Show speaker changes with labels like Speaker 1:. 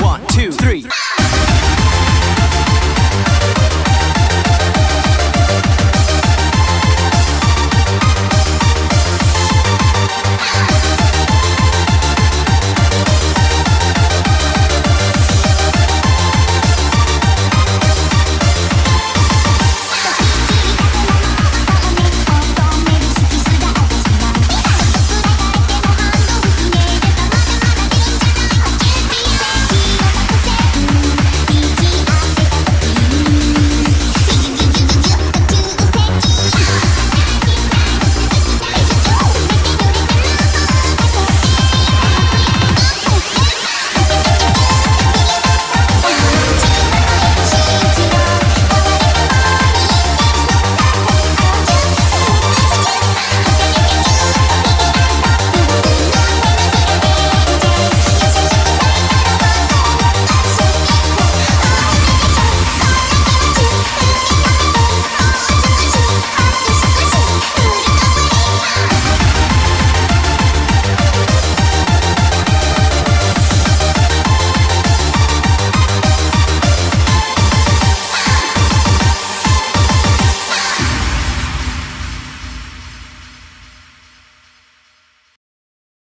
Speaker 1: One, two, three.